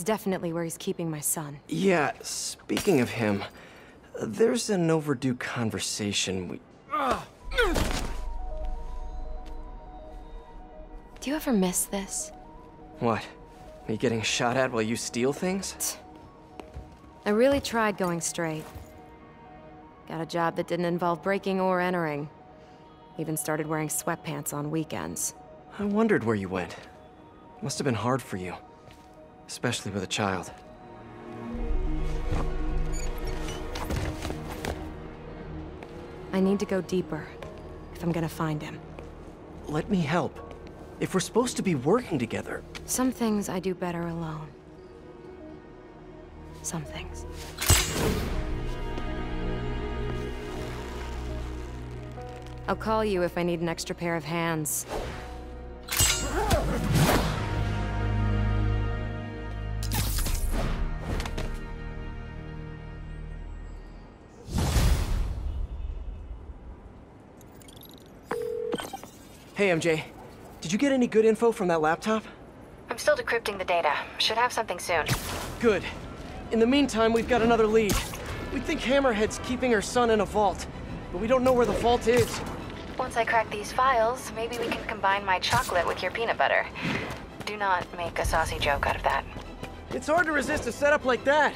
It's definitely where he's keeping my son. Yeah, speaking of him, there's an overdue conversation we... Do you ever miss this? What? Me getting shot at while you steal things? I really tried going straight. Got a job that didn't involve breaking or entering. Even started wearing sweatpants on weekends. I wondered where you went. Must have been hard for you. Especially with a child. I need to go deeper, if I'm gonna find him. Let me help. If we're supposed to be working together... Some things I do better alone. Some things. I'll call you if I need an extra pair of hands. Hey, MJ. Did you get any good info from that laptop? I'm still decrypting the data. Should have something soon. Good. In the meantime, we've got another lead. We think Hammerhead's keeping her son in a vault, but we don't know where the vault is. Once I crack these files, maybe we can combine my chocolate with your peanut butter. Do not make a saucy joke out of that. It's hard to resist a setup like that,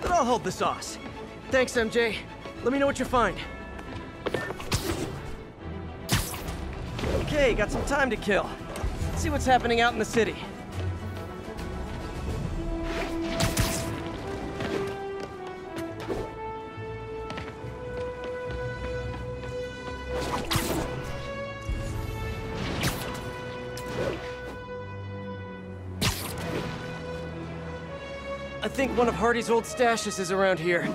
but I'll hold the sauce. Thanks, MJ. Let me know what you find. Okay, got some time to kill. Let's see what's happening out in the city. I think one of Hardy's old stashes is around here.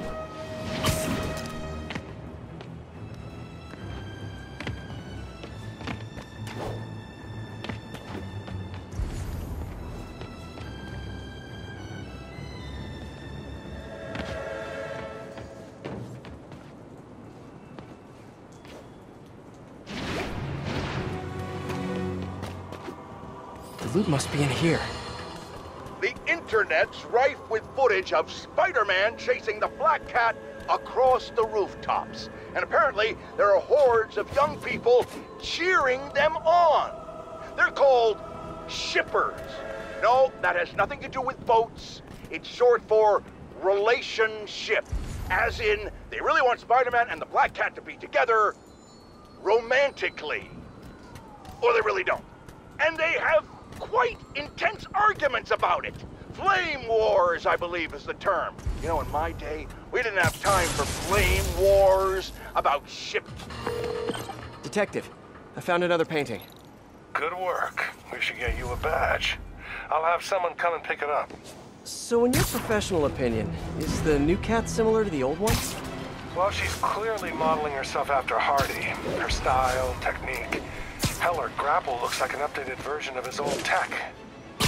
Loot must be in here. The internet's rife with footage of Spider-Man chasing the Black Cat across the rooftops. And apparently, there are hordes of young people cheering them on. They're called shippers. No, that has nothing to do with boats. It's short for relationship. As in, they really want Spider-Man and the Black Cat to be together romantically. Or they really don't. And they have quite intense arguments about it. Flame wars, I believe is the term. You know, in my day, we didn't have time for flame wars about ship. Detective, I found another painting. Good work. We should get you a badge. I'll have someone come and pick it up. So in your professional opinion, is the new cat similar to the old one? Well, she's clearly modeling herself after Hardy. Her style, technique. Hell, her grapple looks like an updated version of his old tech.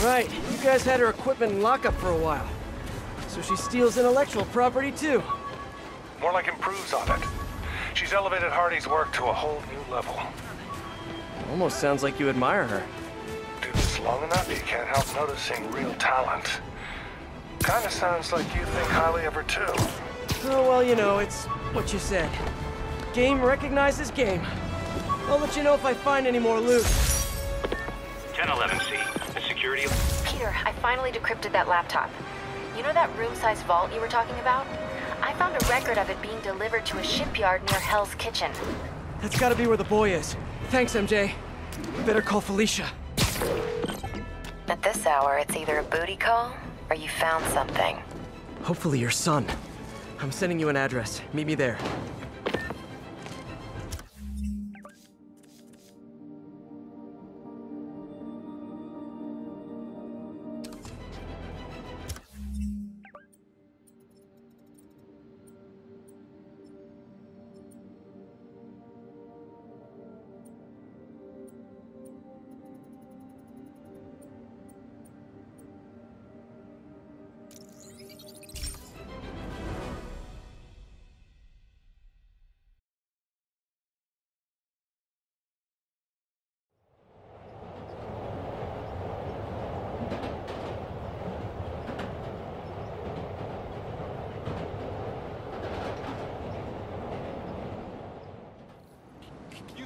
Right, you guys had her equipment in lockup for a while. So she steals intellectual property too. More like improves on it. She's elevated Hardy's work to a whole new level. Almost sounds like you admire her. Do this long enough, you can't help noticing real talent. Kinda sounds like you think highly of her too. Oh, well, you know, it's what you said. Game recognizes game. I'll let you know if I find any more loot. 1011C. The security... Peter, I finally decrypted that laptop. You know that room-sized vault you were talking about? I found a record of it being delivered to a shipyard near Hell's Kitchen. That's gotta be where the boy is. Thanks, MJ. Better call Felicia. At this hour, it's either a booty call or you found something. Hopefully your son. I'm sending you an address. Meet me there.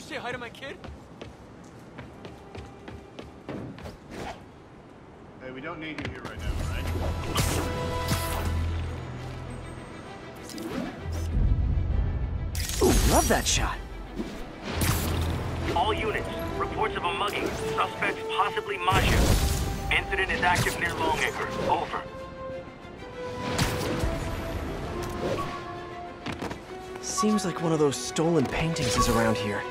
Say hi to my kid? Hey, we don't need you here right now, right? Ooh, love that shot. All units, reports of a mugging. Suspects possibly Maggia. Incident is active near Longacre. Over. Seems like one of those stolen paintings is around here.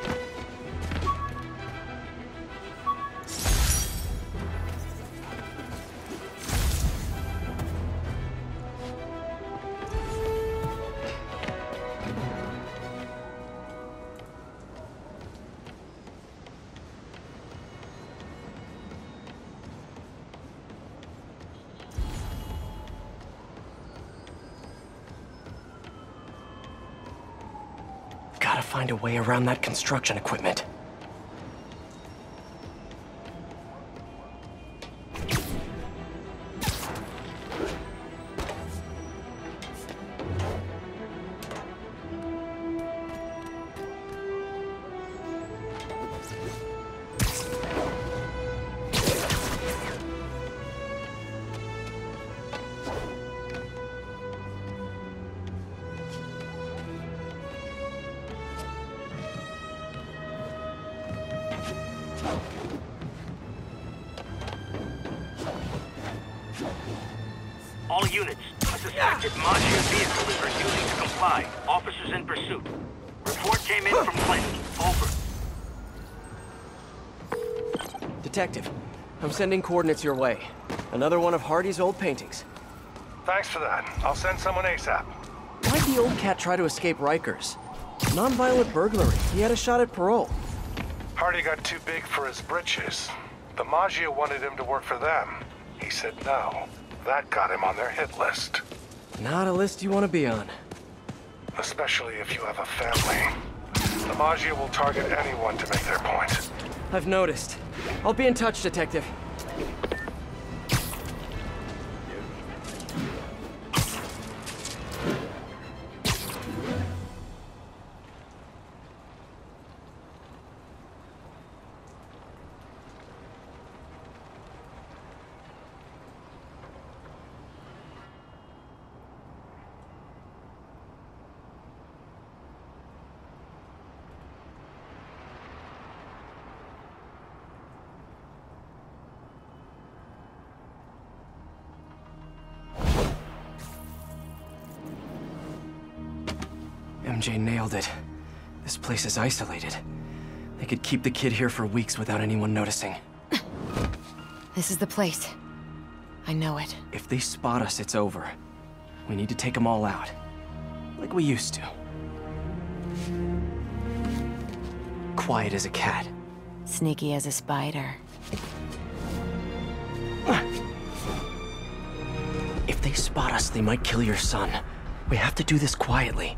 Find a way around that construction equipment. All units, a suspected Maggia vehicle is refusing to comply. Officers in pursuit. Report came in from Clinton. Over. Detective, I'm sending coordinates your way. Another one of Hardy's old paintings. Thanks for that. I'll send someone ASAP. Why'd the old cat try to escape Rikers? Nonviolent burglary. He had a shot at parole. Hardy got too big for his britches. The Maggia wanted him to work for them. He said no. That got him on their hit list. Not a list you want to be on. Especially if you have a family. The Maggia will target anyone to make their point. I've noticed. I'll be in touch, Detective. MJ nailed it. This place is isolated. They could keep the kid here for weeks without anyone noticing. This is the place. I know it. If they spot us, it's over. We need to take them all out. Like we used to. Quiet as a cat. Sneaky as a spider. If they spot us, they might kill your son. We have to do this quietly.